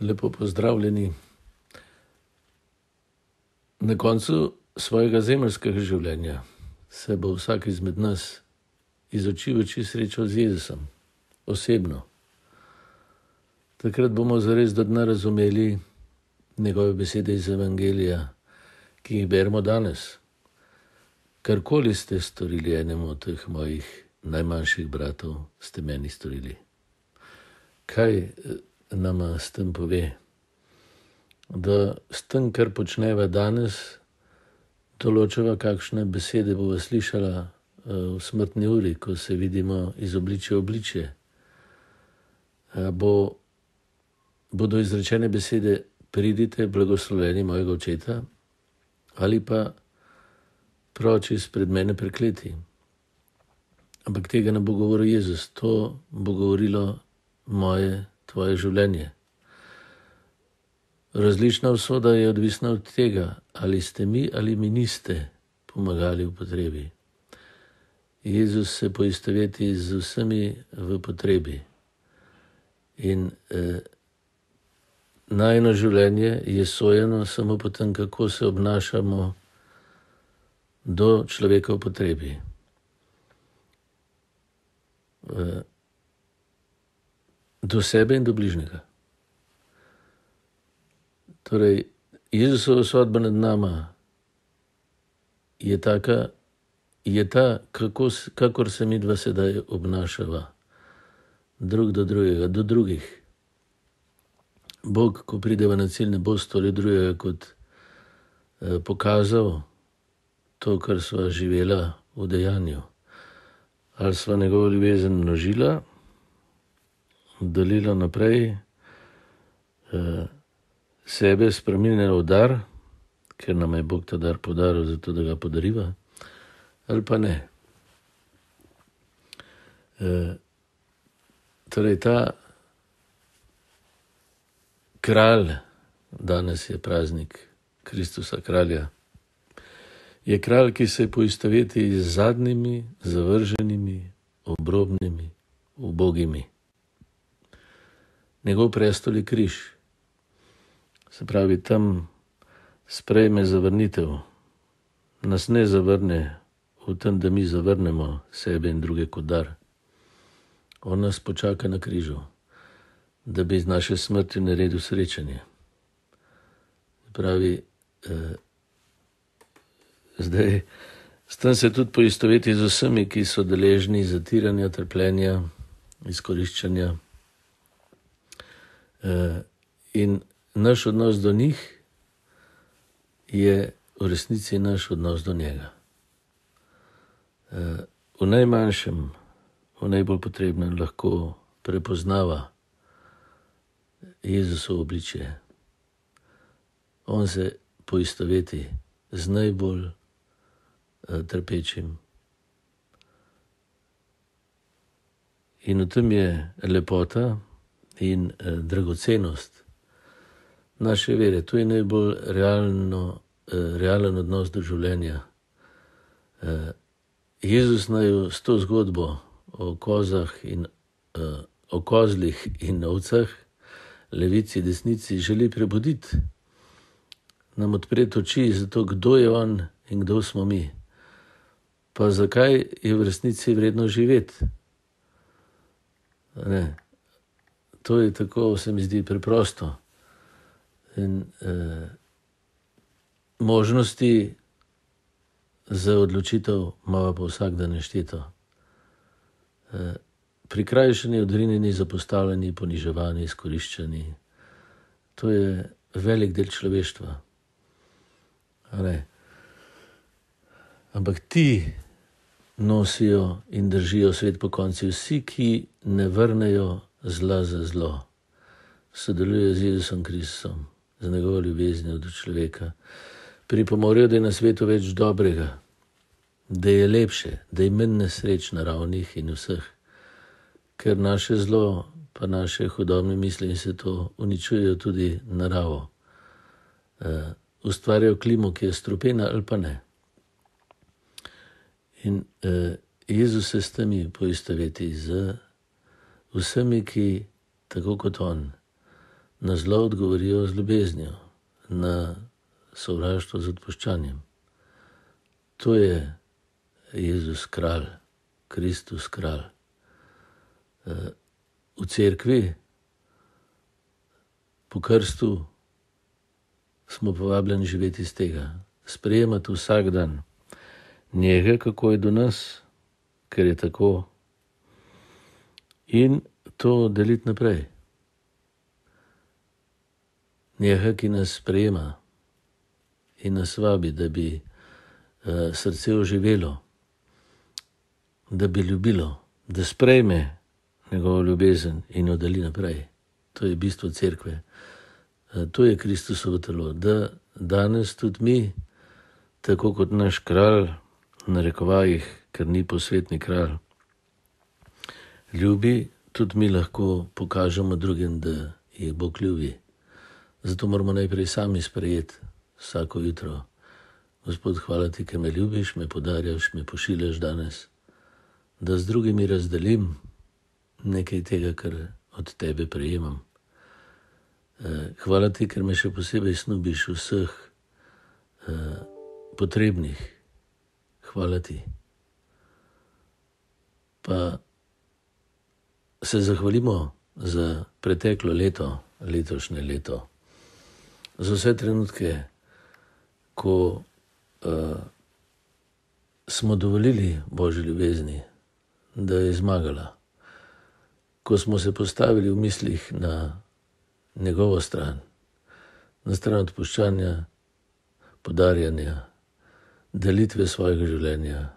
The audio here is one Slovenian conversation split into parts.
Lepo pozdravljeni. Na koncu svojega zemljskega življenja se bo vsak izmed nas iz oči v oči srečal z Jezusom, osebno. Takrat bomo zares do dna razumeli njegove besede iz Evangelija, ki jih beremo danes. Karkoli ste storili enemu od teh mojih najmanjših bratov, ste meni storili. Kaj nama s tem pove? Da s tem, kar počneva danes, določava, kakšne besede bova slišala eh, v smrtni uri, ko se vidimo iz obliče v obliče. Bo, bodo izrečene besede, pridite, blagosloveni mojega očeta, ali pa proči spred mene prekleti. Ampak tega ne bo govoril Jezus, to bo govorilo moje tvoje življenje. Različna usoda je odvisna od tega, ali ste mi ali mi niste pomagali v potrebi. Jezus se poistoveti z vsemi v potrebi. In eh, najno življenje je sojeno samo potem, kako se obnašamo do človeka v potrebi. Eh, do sebe in do bližnjega. Torej, Jezusova sodba nad nama je taka, je ta, kako, kakor se mi dva sedaj obnašava, drug do drugega, do drugih. Bog, ko prideva na cilj, ne bo storil drugega, kot eh, pokazal to, kar sva živela v dejanju. Ali sva njegovo ljubezen množila, delila naprej, eh, sebe spremenila v dar, ker nam je Bog ta dar podaril, zato da ga podariva, ali pa ne. Eh, torej, ta kralj, danes je praznik Kristusa, kralja. Je kralj, ki se poistoveti z zadnjimi, zavrženimi, obrobnimi, ubogimi njegov prestol je križ. Se pravi, tam sprejme zavrnitev, nas ne zavrne v tem, da mi zavrnemo sebe in druge kot dar. On nas počaka na križu, da bi z naše smrti naredil srečanje. Pravi, eh, zdaj, s tem se tudi poistoveti z vsemi, ki so deležni zatiranja, trpljenja, izkoriščanja. Eh, in naš odnos do njih je v resnici naš odnos do njega. Eh, v najmanjšem, v najbolj potrebnem, lahko prepoznava Jezusovo obličje. On se poistoveti z najbolj eh, trpečim. In v tem je lepota, in eh, dragocenost naše vere. To je najbolj realno, eh, realen odnos do življenja. Eh, Jezus naj s to zgodbo o kozah in eh, o kozlih in ovcah, levici, desnici, želi prebuditi, nam odpreti oči za to, kdo je on in kdo smo mi. Pa zakaj je v resnici vredno živeti? Ne to je tako, se mi zdi preprosto. In, eh, možnosti za odločitev imamo pa vsak dan nešteto. Eh, prikrajšani, odrinjeni, zapostavljeni, poniževani, izkoriščeni. To je velik del človeštva. Ampak ti nosijo in držijo svet po konci, vsi, ki ne vrnejo zla za zlo, sodeluje z Jezusom Kristom, z njegovo ljubeznijo do človeka, pripomorijo, da je na svetu več dobrega, da je lepše, da je manj nesreč naravnih in vseh, ker naše zlo, pa naše hudobne misli in se to uničujejo tudi naravo. Uh, ustvarjajo klimo, ki je strupena ali pa ne. In uh, Jezus se s temi poistoveti z vsemi, ki tako kot on na zlo odgovorijo z ljubeznijo, na sovraštvo z odpuščanjem. To je Jezus kralj, Kristus kralj. Eh, v cerkvi, po krstu, smo povabljeni živeti iz tega, sprejemati vsak dan njega, kako je do nas, ker je tako, in to deliti naprej. Njega, ki nas sprejema in nas vabi, da bi uh, srce oživelo, da bi ljubilo, da sprejme njegovo ljubezen in jo deli naprej. To je bistvo cerkve. Uh, to je Kristusovo telo, da danes tudi mi, tako kot naš kralj, na rekovajih, ker ni posvetni kralj. Ljubi, tudi mi lahko pokažemo drugim, da jih Bog ljubi. Zato moramo najprej sami sprejeti vsako jutro. Gospod, hvala ti, ker me ljubiš, me podarjaš, me pošiljaš danes, da z drugimi razdelim nekaj tega, kar od tebe prejemam. Eh, hvala ti, ker me še posebej snubiš vseh eh, potrebnih hvala ti. Pa se zahvalimo za preteklo leto, letošnje leto, za vse trenutke, ko uh, smo dovolili Božji ljubezni, da je zmagala, ko smo se postavili v mislih na njegovo stran, na stran odpuščanja, podarjanja delitve svojega življenja.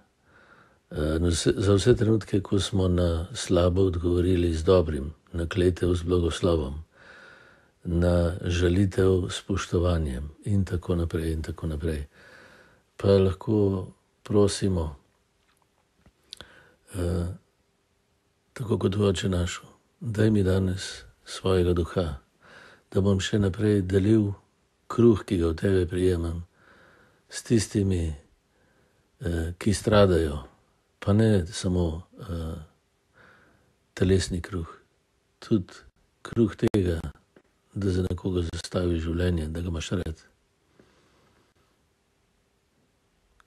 Eh, za vse trenutke, ko smo na slabo odgovorili z dobrim, na kletev z blagoslovom, na žalitev s spoštovanjem in tako naprej. In tako naprej. Pa lahko prosimo, uh, tako kot oče našo, daj mi danes svojega duha, da bom še naprej delil kruh, ki ga v tebi prijemam, s tistimi, Eh, ki stradajo, pa ne samo uh, telesni kruh, tudi kruh tega, da za nekoga zastavi življenje, da ga imaš red.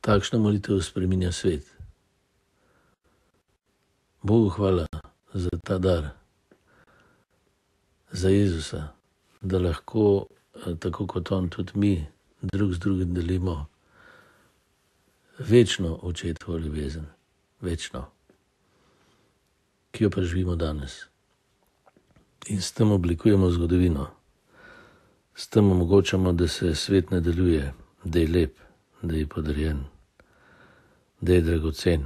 Takšna molitev spremenja svet. Bogu hvala za ta dar, za Jezusa, da lahko, eh, tako kot on, tudi mi, drug z drugim delimo večno očetovo ljubezen, večno, ki jo pa živimo danes. In s tem oblikujemo zgodovino, s tem omogočamo, da se svet nadaljuje, da je lep, da je podarjen, da je dragocen.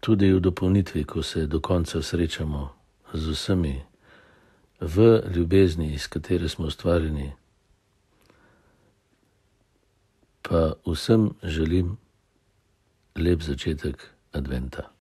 Tudi v dopolnitvi, ko se do konca srečamo z vsemi v ljubezni, iz katere smo ustvarjeni pa vsem želim lep začetek adventa.